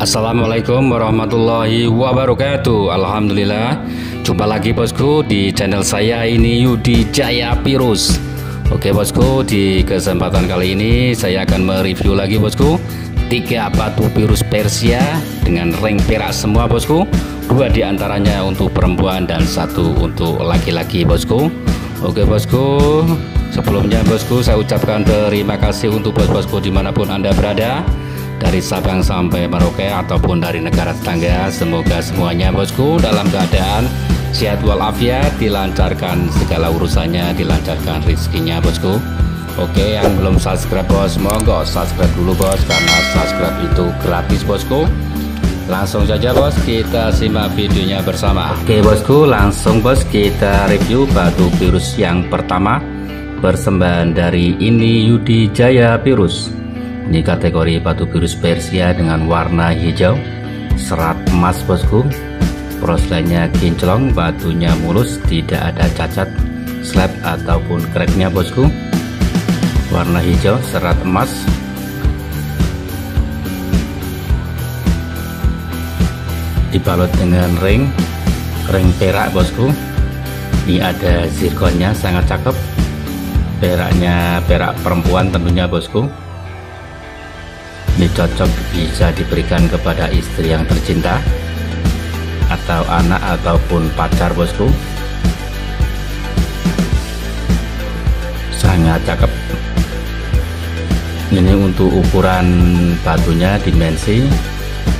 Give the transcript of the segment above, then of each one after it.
Assalamualaikum warahmatullahi wabarakatuh. Alhamdulillah. Jumpa lagi bosku di channel saya ini Yudi Jaya Virus Oke bosku di kesempatan kali ini saya akan mereview lagi bosku tiga batu virus Persia dengan ring perak semua bosku. Dua di antaranya untuk perempuan dan satu untuk laki-laki bosku. Oke bosku sebelumnya bosku saya ucapkan terima kasih untuk bos-bosku di mana pun anda berada dari Sabang sampai Merauke ataupun dari negara tetangga semoga semuanya bosku dalam keadaan sehat walafiat dilancarkan segala urusannya dilancarkan rezekinya bosku. Oke yang belum subscribe bos monggo subscribe dulu bos karena subscribe itu gratis bosku. Langsung saja bos kita simak videonya bersama. Oke bosku langsung bos kita review batu virus yang pertama persembahan dari ini Yudi Jaya Virus ini kategori batu virus Persia dengan warna hijau. Serat emas bosku. Prosesnya kinclong batunya mulus tidak ada cacat slab ataupun cracknya bosku. Warna hijau serat emas. Dibalut dengan ring ring perak bosku. Ini ada zirkonnya sangat cakep. Peraknya perak perempuan tentunya bosku ini cocok bisa diberikan kepada istri yang tercinta atau anak ataupun pacar bosku? Sangat cakep. Ini untuk ukuran batunya dimensi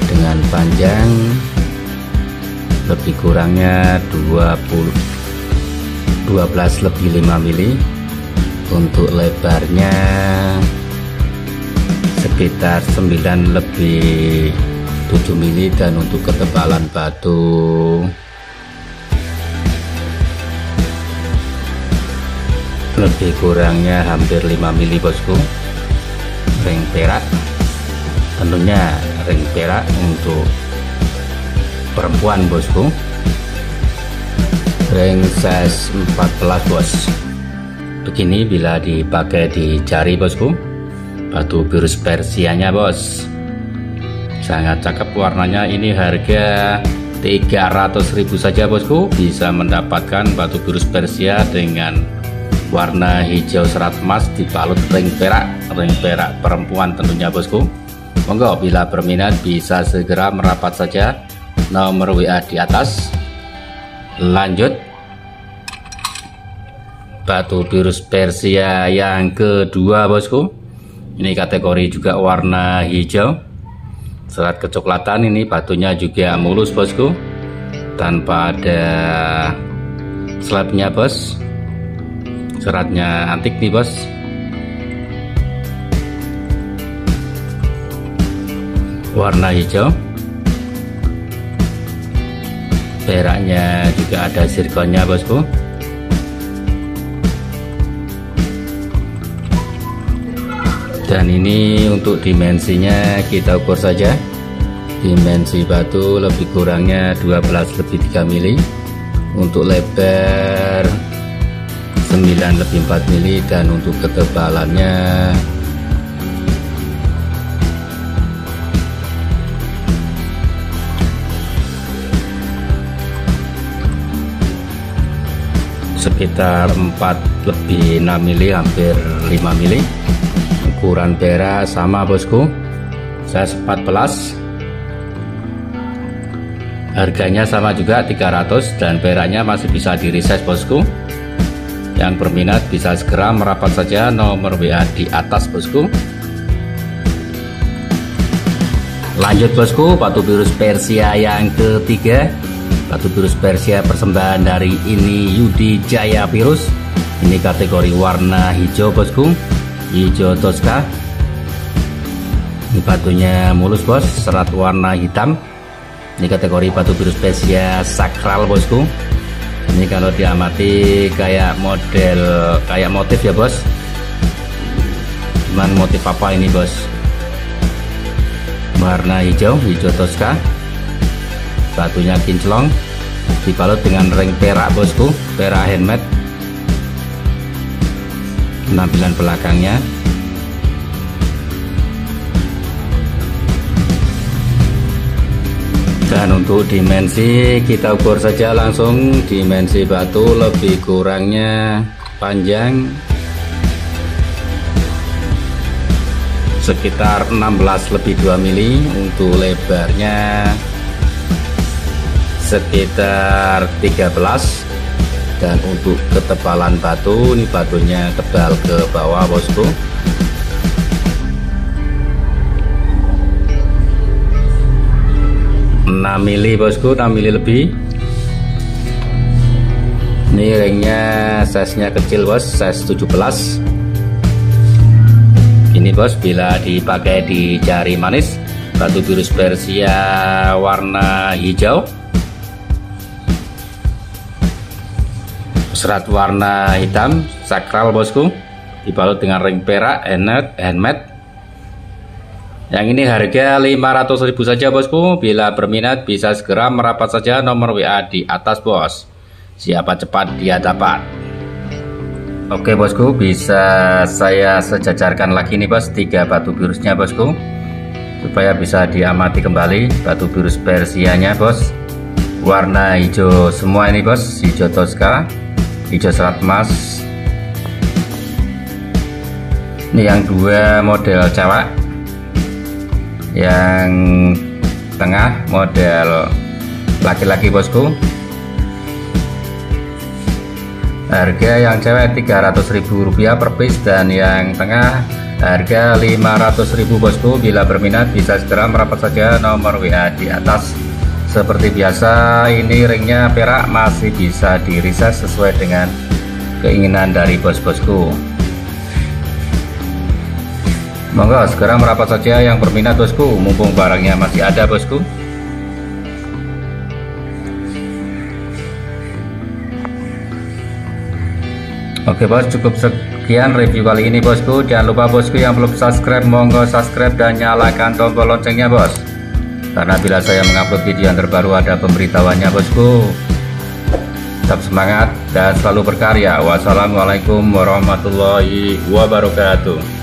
dengan panjang lebih kurangnya 20 12 lebih 5 mili. Untuk lebarnya sekitar 9 lebih 7 mili dan untuk ketebalan batu. Lebih kurangnya hampir 5 mili bosku. Ring perak. Tentunya ring perak untuk perempuan bosku. Ring size 14 bos. Begini bila dipakai di jari bosku batu virus persianya bos. Sangat cakep warnanya. Ini harga 300.000 saja bosku. Bisa mendapatkan batu virus persia dengan warna hijau serat emas dibalut ring perak. Ring perak perempuan tentunya bosku. Monggo bila berminat bisa segera merapat saja. Nomor WA di atas. Lanjut. Batu virus persia yang kedua bosku ini kategori juga warna hijau. Serat kecoklatan ini batunya juga mulus bosku. Tanpa ada slabnya bos. Seratnya antik nih bos. Warna hijau. Peraknya juga ada sirkonnya bosku dan ini untuk dimensinya kita ukur saja. Dimensi batu lebih kurangnya 12 lebih 3 mili. Untuk lebar 9 lebih 4 mili dan untuk ketebalannya sekitar 4 lebih 6 mili hampir 5 mili ukuran perak sama bosku size 14 harganya sama juga 300 dan peraknya masih bisa di resize bosku. Yang berminat bisa segera merapat saja nomor WA di atas bosku. Lanjut bosku batu virus Persia yang ketiga. Batu virus Persia persembahan dari ini Yudi Jaya Virus. Ini kategori warna hijau bosku hijau toska ini batunya mulus bos. Serat warna hitam. Ini kategori batu biru spesial sakral bosku. Ini kalau diamati kayak model kayak motif ya bos. Cuman motif apa ini bos? Warna hijau hijau toska batunya kinclong. Dibalut dengan ring perak bosku. Perak handmade penampilan belakangnya. Dan untuk dimensi kita ukur saja langsung dimensi batu lebih kurangnya panjang. Sekitar 16 lebih 2 mili untuk lebarnya. Sekitar 13 dan untuk ketebalan batu ini batunya tebal ke bawah bosku. 6 mili bosku 6 mili lebih. Ini ringnya size nya kecil bos size 17 ini bos bila dipakai di jari manis batu virus Persia warna hijau serat warna hitam sakral bosku dibalut dengan ring perak handmade handmade yang ini harga 500.000 saja bosku. Bila berminat bisa segera merapat saja nomor WA di atas bos. Siapa cepat dia dapat. Oke bosku, bisa saya sejajarkan lagi nih bos tiga batu virusnya bosku. Supaya bisa diamati kembali batu virus Persianya bos. Warna hijau semua ini bos, hijau Tosca, hijau serat emas. Ini yang dua model cawak yang tengah model laki-laki bosku. Harga yang cewek Rp300.000 per piece dan yang tengah harga Rp500.000 bosku. Bila berminat bisa segera merapat saja nomor WA di atas seperti biasa ini ringnya perak masih bisa diriset sesuai dengan keinginan dari bos-bosku. Monggo segera merapat saja yang berminat bosku. Mumpung barangnya masih ada bosku. Oke bos cukup sekian review kali ini bosku. Jangan lupa bosku yang belum subscribe monggo subscribe dan nyalakan tombol loncengnya bos karena bila saya mengupload video yang terbaru ada pemberitahuannya bosku. Tetap semangat dan selalu berkarya. Wassalamualaikum warahmatullahi wabarakatuh